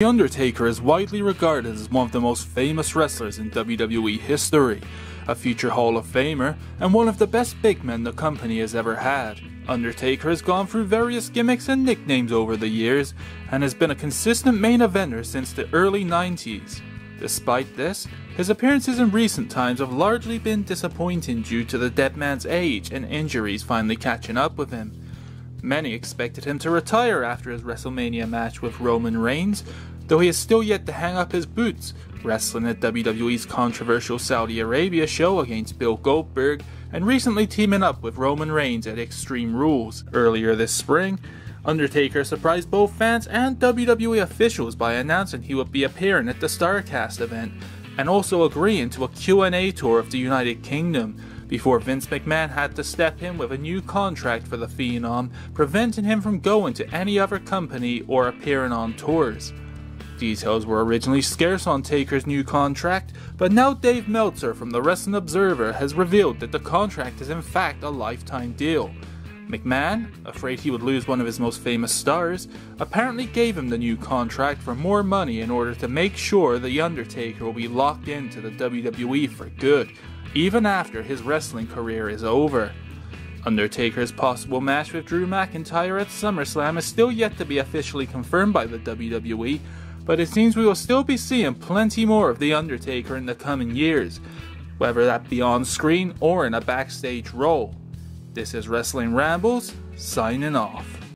The Undertaker is widely regarded as one of the most famous wrestlers in WWE history, a future Hall of Famer, and one of the best big men the company has ever had. Undertaker has gone through various gimmicks and nicknames over the years, and has been a consistent main eventer since the early 90s. Despite this, his appearances in recent times have largely been disappointing due to the dead man's age and injuries finally catching up with him. Many expected him to retire after his WrestleMania match with Roman Reigns, though he has still yet to hang up his boots, wrestling at WWE's controversial Saudi Arabia show against Bill Goldberg, and recently teaming up with Roman Reigns at Extreme Rules. Earlier this spring, Undertaker surprised both fans and WWE officials by announcing he would be appearing at the Starrcast event, and also agreeing to a Q&A tour of the United Kingdom, before Vince McMahon had to step in with a new contract for the Phenom, preventing him from going to any other company or appearing on tours. Details were originally scarce on Taker's new contract, but now Dave Meltzer from the Wrestling Observer has revealed that the contract is in fact a lifetime deal. McMahon, afraid he would lose one of his most famous stars, apparently gave him the new contract for more money in order to make sure The Undertaker will be locked into the WWE for good, even after his wrestling career is over. Undertaker's possible match with Drew McIntyre at SummerSlam is still yet to be officially confirmed by the WWE, but it seems we will still be seeing plenty more of The Undertaker in the coming years, whether that be on screen or in a backstage role. This is Wrestling Rambles, signing off.